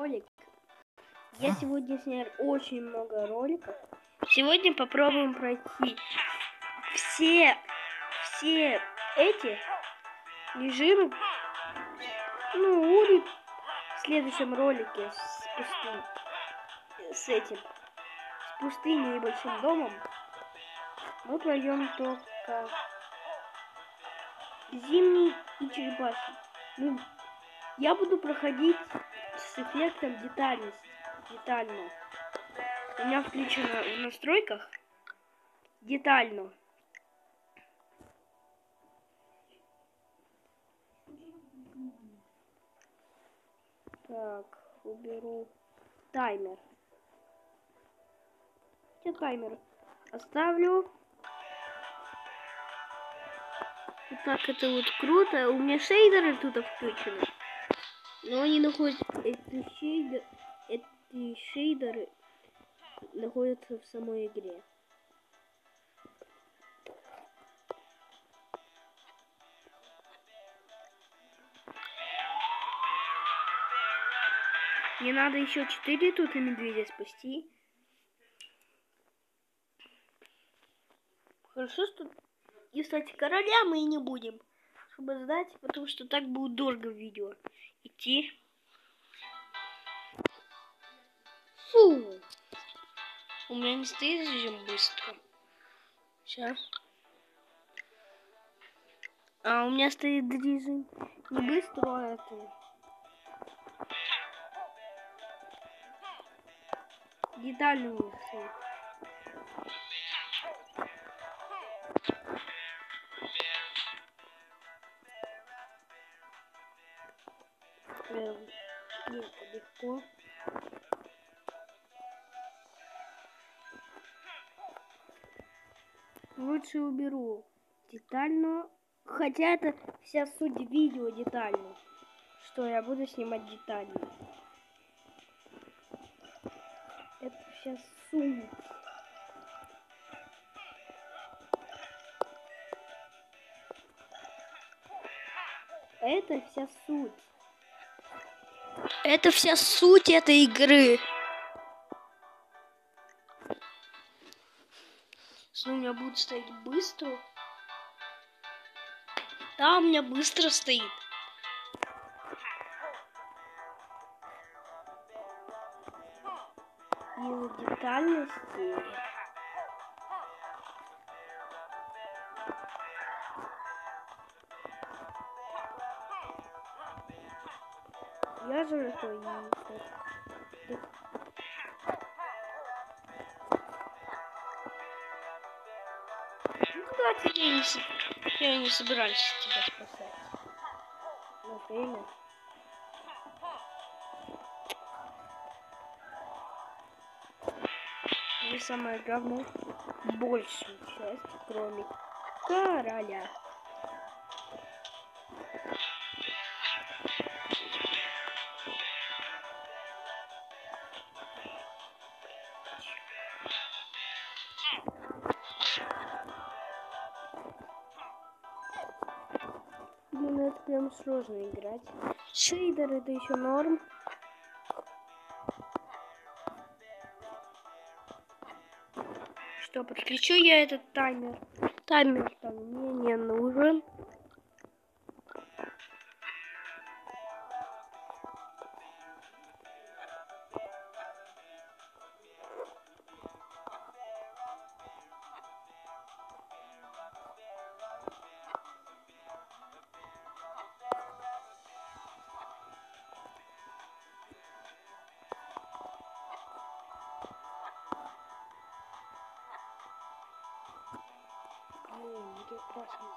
ролик. Я сегодня снял очень много роликов. Сегодня попробуем пройти все, все эти режимы. Ну, ури в следующем ролике с пустыней. С этим. С пустыней и большим домом. Мы пройдем только зимний и черепаший. Ну, я буду проходить с эффектом детальности. Детально. У меня включено в настройках детально. Так, уберу таймер. Где таймер? Оставлю. Вот так это вот круто. У меня шейдеры тут включены. Но они находятся... Эти, шейдер, эти шейдеры находятся в самой игре. Мне надо еще четыре тут и медведя спасти. Хорошо, что и, кстати, короля мы и не будем, чтобы сдать, потому что так будет дорого в видео идти. Фу! У меня не стоит режим быстро. Сейчас. А у меня стоит режим не быстро, а это... Детально у них стоит. Эм, нет, легко. Лучше уберу детально. Хотя это вся суть видео детально. Что я буду снимать детально. Это вся суть. Это вся суть. Это вся суть этой игры. Если у меня будет стоять быстро. Да, у меня быстро стоит. Из детальности. Я же это и... Ну, кстати, я не, с... я не собираюсь тебя спасать. На время. И самое главное, большую часть, кроме короля. Прям сложно играть. Шейдер это еще норм. Что, подключу я этот таймер? Таймер там мне не нужен. Где красный?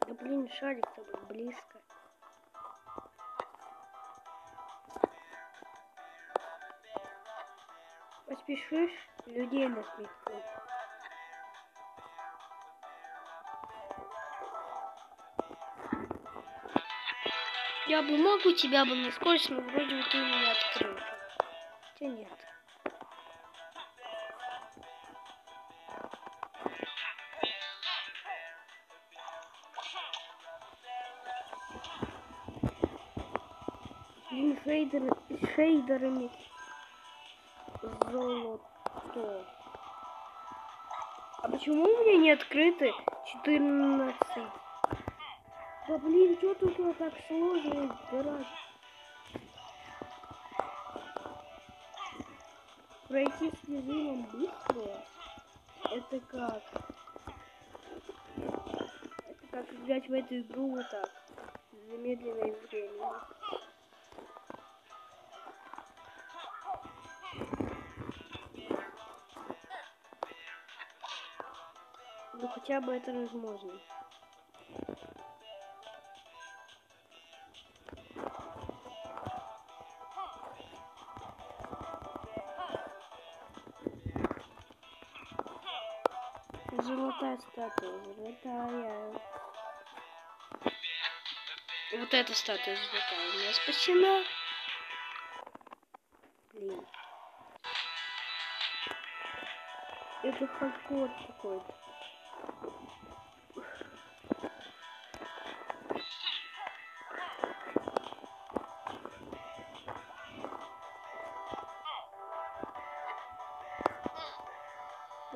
Да блин, шарик-то был близко. Поспешишь, людей насмеют. Я бы мог у тебя бы на скорость, но вроде бы ты не открыл. Хотя нет. Блин, шейдеры, шейдерами золото. А почему у меня не открыты 14? Да блин, что тут вот так сложно играть? Пройти с режимом быстро? Это как? Это как играть в эту игру вот так. Замедленное время. Ну хотя бы это возможно. Золотая статуя, золотая. Вот эта статуя золотая у меня спасена. Блин. Это хардкор какой-то.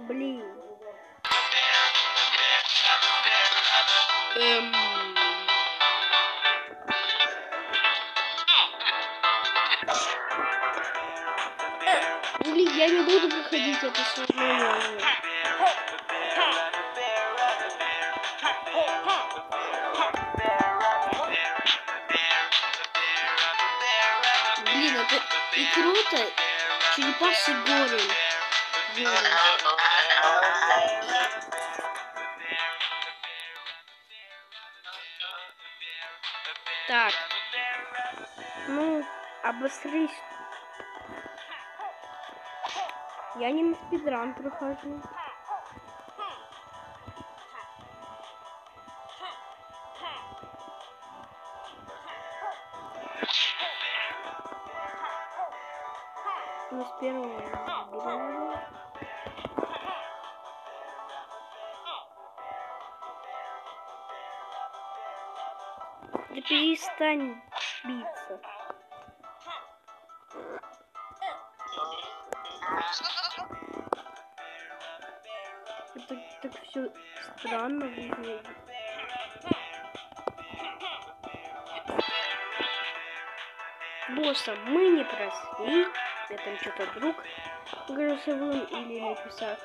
Блин. Эм... Блин, я не буду проходить это сложное. Блин, это и круто. Черепаший горем. Так. Ну, обосрись. Я не на спидран прохожу. Не с первого. Да перестань биться. Это так все странно выглядит. Босса мы не прошли. Я там что-то друг голосовым или написал.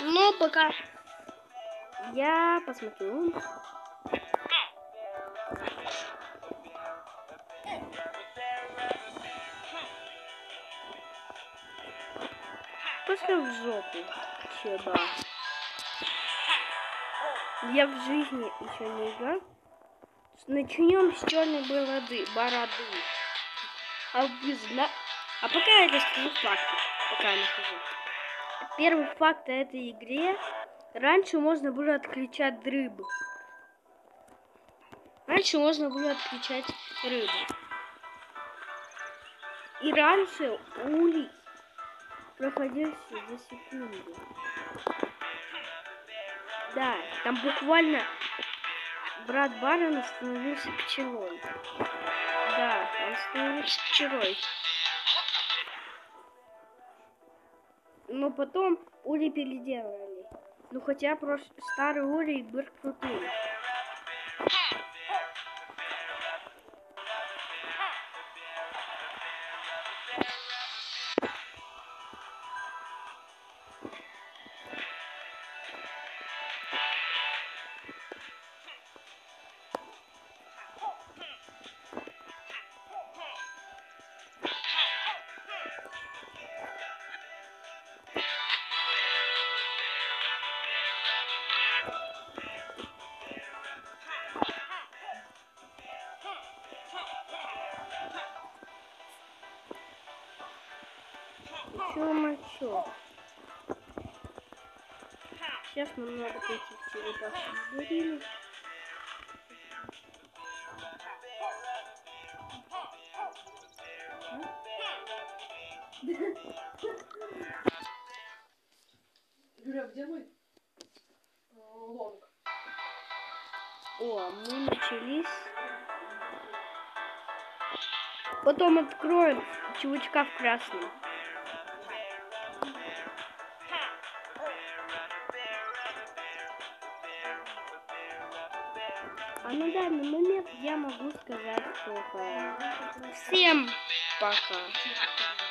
Но пока я посмотрю. Пошли в жопу, чеба. Я в жизни еще не играл. Начнем с черной бороды. бороды. А зна... А пока я расскажу факты. Пока я нахожу. Первый факт о этой игре. Раньше можно было отключать рыбу. Раньше можно было отключать рыбу. И раньше улей проходился за секунду. Да, там буквально брат Барона становился пчелой. Да, он становился пчелой. Но потом Ули переделали. Ну хотя просто старый Ули был крутым. Сейчас нам надо пойти к черепашьему. Юля, где мы? Э, лонг. О, мы начались. Потом откроем чувачка в красном. Данный момент я могу сказать только всем пока.